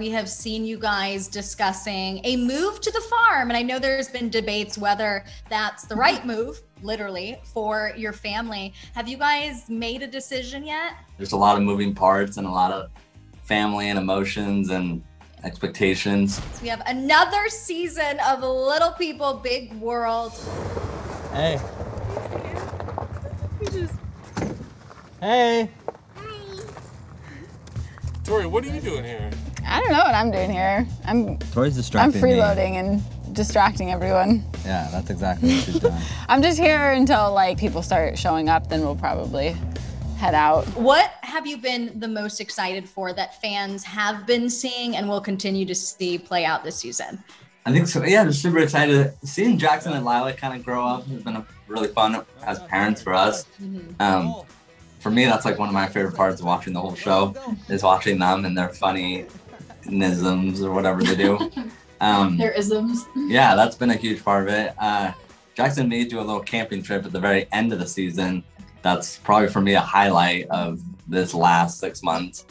we have seen you guys discussing a move to the farm. And I know there's been debates whether that's the right move, literally, for your family. Have you guys made a decision yet? There's a lot of moving parts and a lot of family and emotions and expectations. So we have another season of Little People, Big World. Hey. Hey. Tori, what are you doing here? I don't know what I'm doing here. I'm Tori's distracting. I'm distracting me. freeloading and distracting everyone. Yeah, that's exactly what she's doing. I'm just here until like people start showing up, then we'll probably head out. What have you been the most excited for that fans have been seeing and will continue to see play out this season? I think so. Yeah, I'm super excited. Seeing Jackson and Lila kind of grow up has been really fun as parents for us. Um, for me, that's like one of my favorite parts of watching the whole show is watching them and their funny nisms or whatever they do. Um, Their isms. yeah, that's been a huge part of it. Uh, Jackson and me do a little camping trip at the very end of the season. That's probably for me a highlight of this last six months,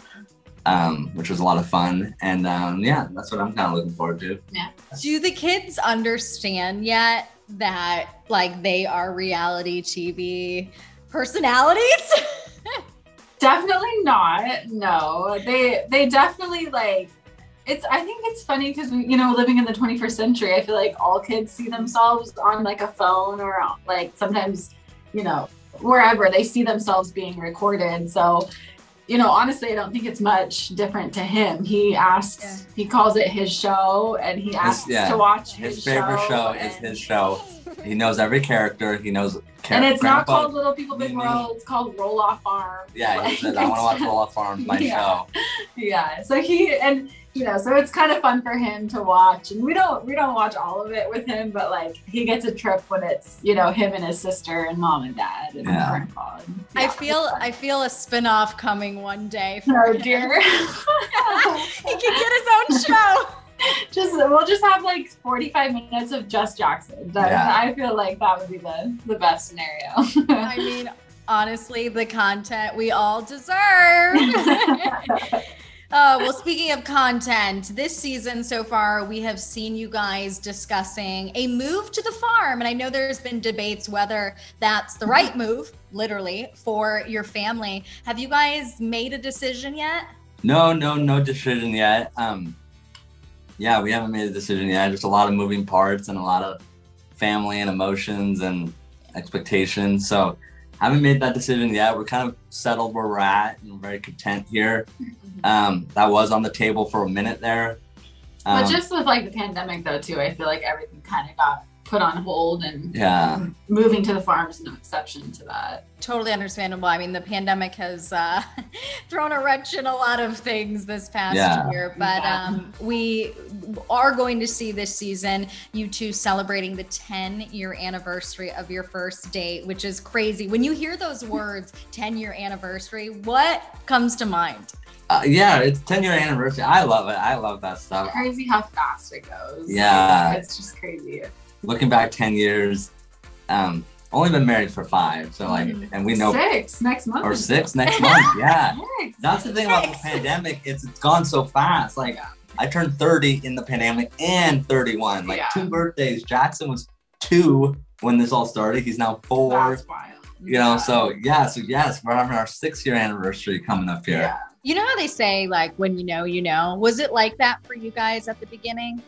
um, which was a lot of fun. And um, yeah, that's what I'm kind of looking forward to. Do the kids understand yet that like they are reality TV personalities? Definitely not. No, they they definitely like. It's. I think it's funny because you know, living in the 21st century, I feel like all kids see themselves on like a phone or like sometimes, you know, wherever they see themselves being recorded. So, you know, honestly, I don't think it's much different to him. He asks. He calls it his show, and he asks yeah, to watch his, His favorite show is his show. He knows every character. He knows. Char- And it's not called Little People Big World. It's called Roloff Farm. Yeah, he said, "I want to watch it's- Roloff Farms, my Yeah. show." yeah so he and you know so it's kind of fun for him to watch and we don't we don't watch all of it with him but like he gets a trip when it's you know him and his sister and mom and dad and Yeah. grandpa and, I feel. I feel a spin-off coming one day. For oh him. dear he can get his own show. just we'll just have like 45 minutes of just jackson That- Yeah. i feel like that would be the the best scenario I mean, honestly, the content we all deserve. Uh, well, speaking of content, this season so far, we have seen you guys discussing a move to the farm. And I know there's been debates whether that's the right move, literally, for your family. Have you guys made a decision yet? No, no, no decision yet. Um, yeah, we haven't made a decision yet. Just a lot of moving parts and a lot of family and emotions and expectations. So haven't made that decision yet. We're kind of settled where we're at and very content here. Um, that was on the table for a minute there. Um, but just with like the pandemic though too i feel like everything kind of got put on hold and yeah, moving to the farm is no exception to that Totally understandable. I mean, the pandemic has uh, thrown a wrench in a lot of things this past Yeah. year, but Yeah. um, we are going to see this season you two celebrating the 10 year anniversary of your first date, which is crazy. When you hear those words, 10 year anniversary, what comes to mind? uh, yeah. It's 10 year anniversary. I love it. I love that stuff. crazy how fast it goes. Yeah. It's just crazy. Looking back 10 years, um, only been married for five. So like, Mhm. and we know six next month. or six next month. Yeah. Six. That's the thing about the pandemic. It's, it's gone so fast. Like I turned 30 in the pandemic and 31. Like Yeah. two birthdays. Jackson was two when this all started. He's now four. That's wild. You know, Yeah. so yeah, so yes, we're having our six year anniversary coming up here. yeah. You know how they say, like, when you know, you know? Was it like that for you guys at the beginning?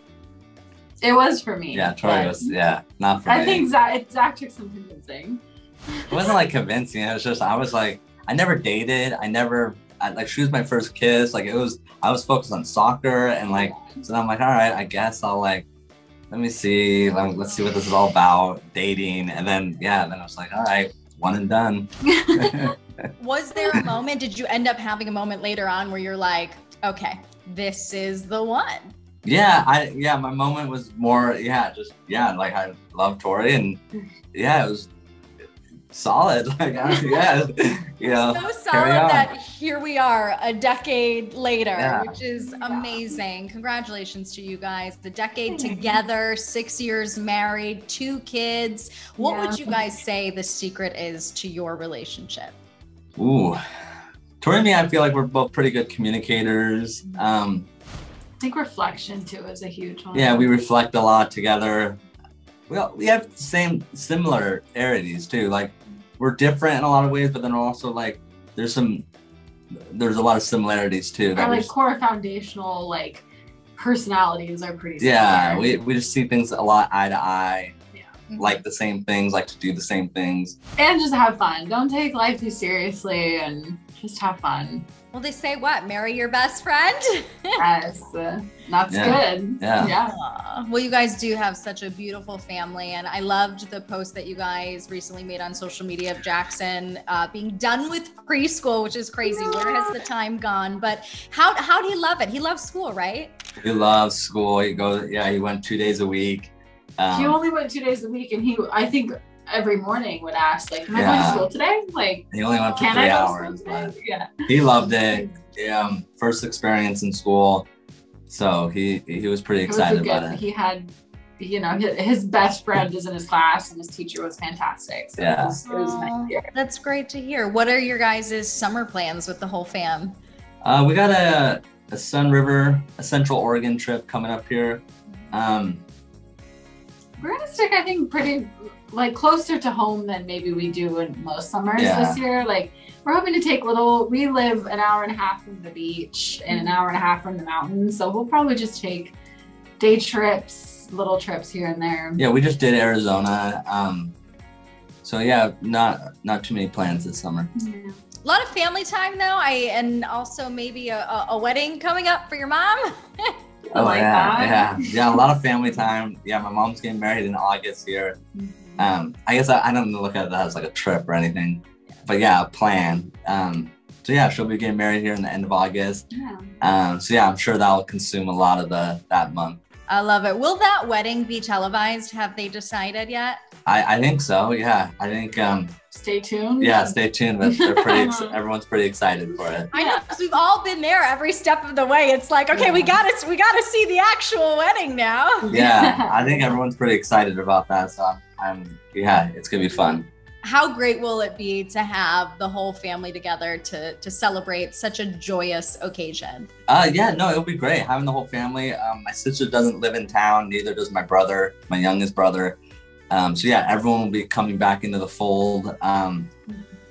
It was for me. Yeah, Tori was yeah, not for I me. I think Zach, Zach took some convincing. it wasn't like convincing. It was just I was like I never dated. I never I, like she was my first kiss. Like it was I was focused on soccer and like so I'm like all right I guess I'll like let me see like, let's see what this is all about dating and then yeah then I was like all right one and done. Was there a moment? Did you end up having a moment later on where you're like, okay, this is the one? Yeah I yeah my moment was more yeah just yeah like I love Tori and yeah it was solid like I, yeah you know So solid that here we are a decade later, Yeah. which is amazing. Congratulations to you guys. The decade together, six years married, two kids. What would you guys say the secret is to your relationship? Ooh, Tori and me, I feel like we're both pretty good communicators. Um, think reflection too is a huge one. Yeah, we reflect a lot together. We all, we have the same similarities too. Like we're different in a lot of ways, but then also like there's some there's a lot of similarities too. Our like core foundational like personalities are pretty similar. yeah, we, we just see things a lot eye to eye. Yeah. Like the same things, like to do the same things. and just have fun. Don't take life too seriously and just have fun. Well, they say what? Marry your best friend? Yes, that's Yeah. good. Yeah. yeah. Well, you guys do have such a beautiful family, and I loved the post that you guys recently made on social media of Jackson uh, being done with preschool, which is crazy. Where has the time gone? But how how do you love it? He loves school, right? He loves school. He goes, yeah, he went two days a week. Um, he only went two days a week, and he, I think, every morning would ask, like, "Am I going to school today? Like, he only went for three hours, but? Yeah. he loved it. Um, first experience in school, so he he was pretty It was excited good. about it. He had, you know, his, his best friend is in his class, and his teacher was fantastic. So Yeah. it was, it was nice Aw, to hear. That's great to hear. What are your guys' summer plans with the whole fam? Uh, we got a a Sunriver, a Central Oregon trip coming up here. Um, We're gonna stick, I think, pretty like closer to home than maybe we do in most summers Yeah. this year. Like we're hoping to take little. We live an hour and a half from the beach and an hour and a half from the mountains, so we'll probably just take day trips, little trips here and there. yeah, we just did Arizona. Um, so yeah, not not too many plans this summer. Yeah. A lot of family time though. I and also maybe a, a, a wedding coming up for your mom. I like yeah, that. yeah, yeah. A lot of family time. Yeah, my mom's getting married in August here. Mm-hmm. Um, I guess I, I don't look at that as like a trip or anything, but yeah, a plan. Um, so yeah, she'll be getting married here in the end of August. Yeah. Um, so yeah, I'm sure that'll consume a lot of the that month. I love it. Will that wedding be televised? Have they decided yet? I, I think so. Yeah, I think. Um, Stay tuned. yeah, stay tuned. But they're pretty. Ex- everyone's pretty excited for it. I know because we've all been there every step of the way. It's like, okay, we gotta we gotta see the actual wedding now. Yeah, I think everyone's pretty excited about that. So I'm, I'm yeah, it's gonna be fun. How great will it be to have the whole family together to to celebrate such a joyous occasion? Uh, yeah, no, it'll be great having the whole family. Um, my sister doesn't live in town, neither does my brother, my youngest brother. Um, so yeah, everyone will be coming back into the fold. Um,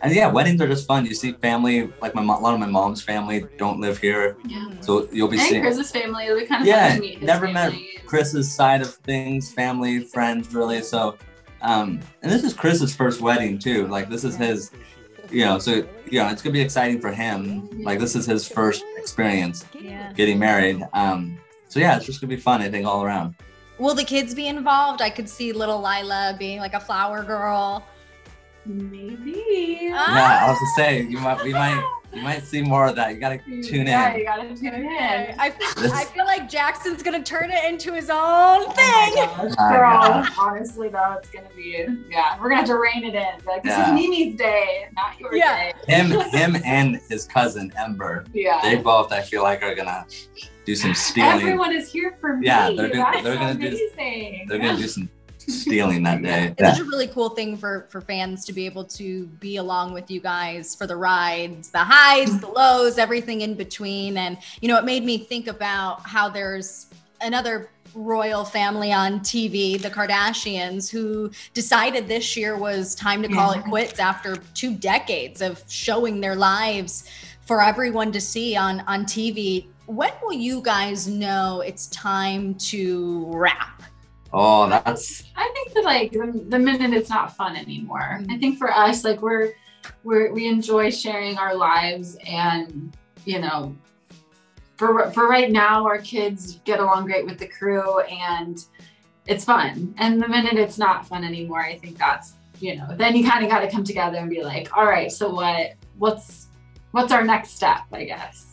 and yeah, weddings are just fun. You see family, like my mom, a lot of my mom's family don't live here, Yeah. so you'll be think seeing Chris's family. It'll be kind of Yeah, fun to meet his never met. Chris's side of things, family, friends, really. So, um, and this is Chris's first wedding too. Like this is his, you know, so you know, it's gonna be exciting for him. Like this is his first experience Yeah. getting married. Um, so yeah, it's just gonna be fun. I think all around. Will the kids be involved? I could see little Lila being like a flower girl. Maybe. Ah. Yeah, I was to say you might, we might, you might see more of that. You gotta tune Yeah, in. you gotta tune in. Okay. I, This- I feel like Jackson's gonna turn it into his own Oh my thing. gosh, oh girl. Honestly, though, it's gonna be yeah. We're gonna have to rein it in. Like this Yeah. is Mimi's day, not your Yeah. day. Him, him, and his cousin Ember. Yeah. They both, I feel like, are gonna do some stealing. Everyone is here for me. Yeah, they're doing- they're gonna do- They're gonna do some stealing that day. It's such a really cool thing for for fans to be able to be along with you guys for the rides, the highs, the lows, everything in between. And you know, it made me think about how there's another royal family on TV, the Kardashians, who decided this year was time to call it quits after two decades of showing their lives for everyone to see on on TV. When will you guys know it's time to wrap? Oh, that's I think that like the, the minute it's not fun anymore. Mhm. I think for us, like we're we're we enjoy sharing our lives and you know for for right now our kids get along great with the crew and it's fun. And the minute it's not fun anymore, I think that's you know, then you kind of got to come together and be like, all right, so what what's what's our next step, I guess.